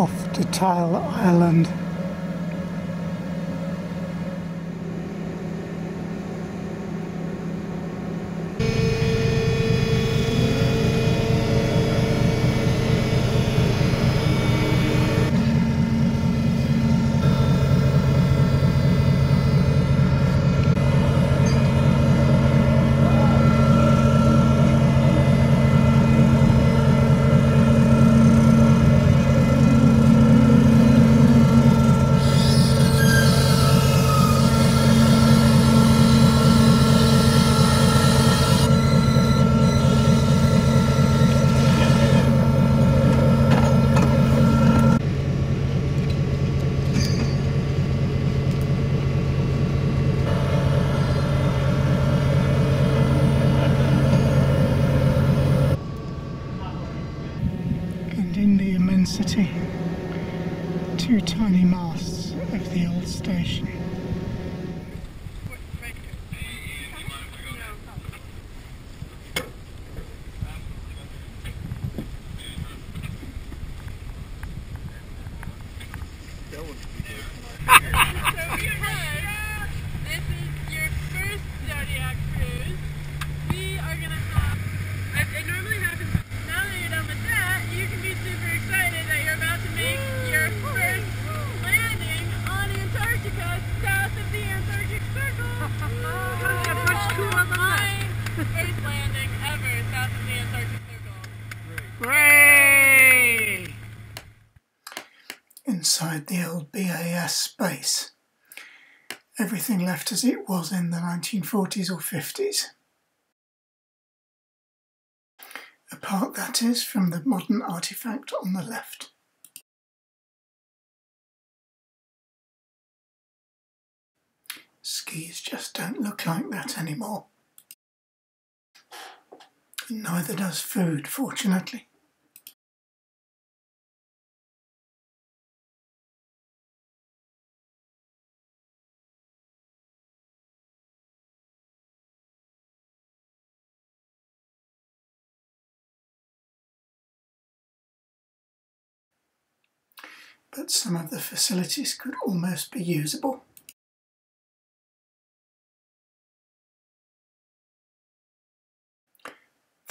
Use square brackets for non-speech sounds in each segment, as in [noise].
off to Detaille Island. and in the immensity, two tiny masts of the old station. This is your first Zodiac cruise. We are gonna have. It, it normally happens. Now that you're done with that, you can be super excited that you're about to make your first landing on Antarctica, south of the Antarctic Circle. much cooler than that. First landing ever south of the Antarctic Circle. Hooray! Inside the old BAS space. Everything left as it was in the 1940s or 50s. Apart, that is, from the modern artifact on the left. Skis just don't look like that anymore. Neither does food, fortunately. But some of the facilities could almost be usable.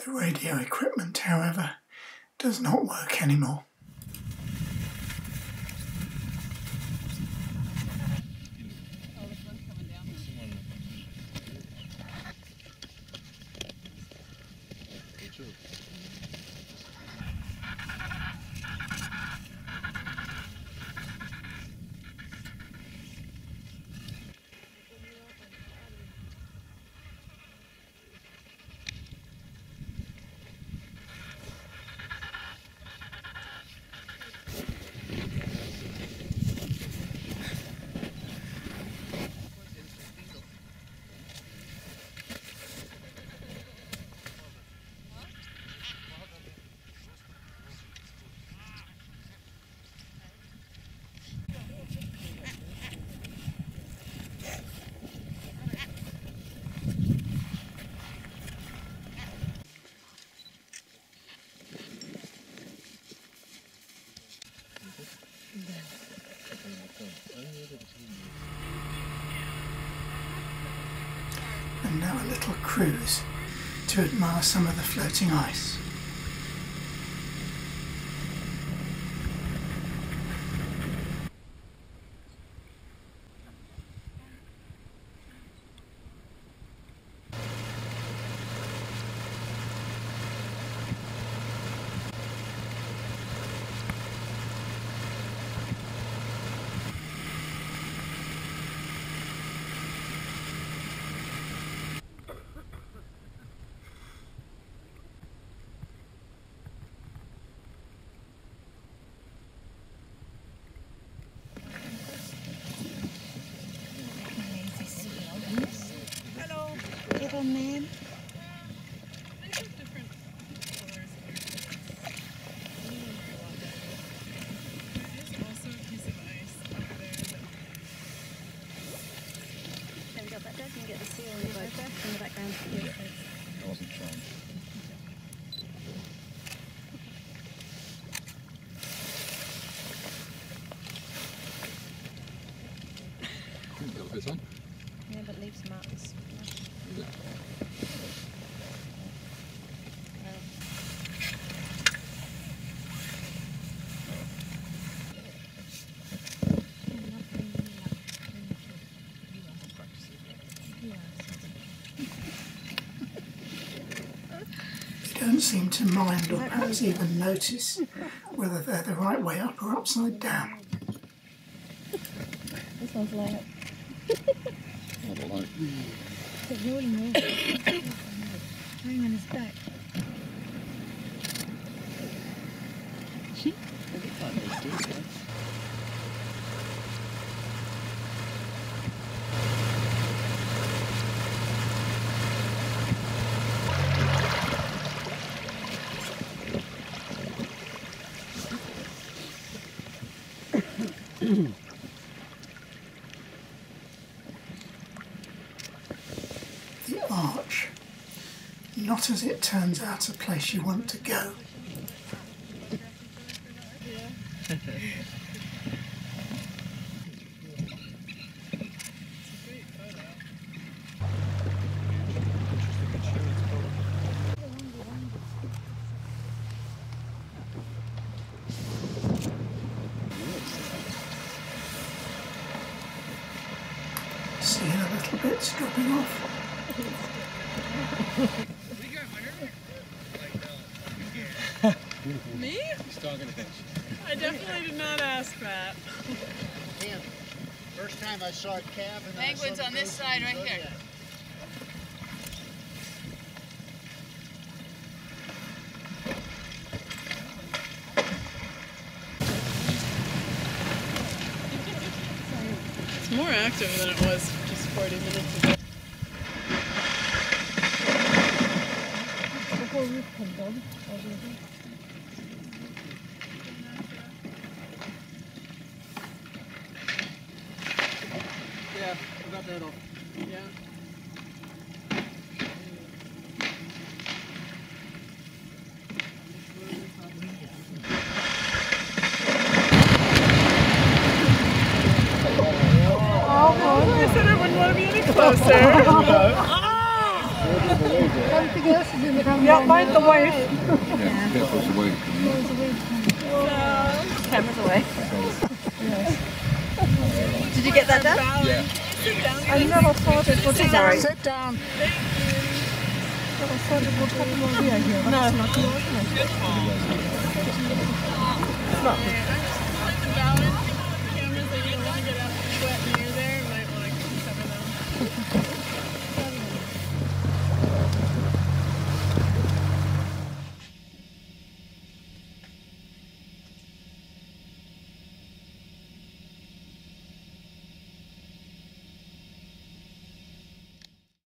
The radio equipment, however, does not work anymore. A little cruise to admire some of the floating ice. Hello, little man. Have you got that, Dad? You can get the seal in the photograph in the background. I wasn't trying. This on. Yeah, but leave some marks. They don't seem to mind or perhaps even notice whether they're the right way up or upside down. This one's light. I don't like. It's rolling over. Hang on his back. The Not as it turns out a place you want to go. Seeing a little bits dropping off. [laughs] Me? He's talking about you. I definitely did not ask that. Damn. First time I saw a cab and then I saw Penguins on this side right here. Zodiac. It's more active than it was just 40 minutes ago. The whole roof comes on. Yeah, I got that off. Yeah. I said I wouldn't want to be any closer. Something else is in the camera. Yeah, mind the wife. Yeah, to wait. Camera's away. Did you get that done? Yeah. I never thought it would Sit down. Sit down. I thought it would happen over here. No. It's not. It's not. Cameras that you want to get sweat near there, might want to them.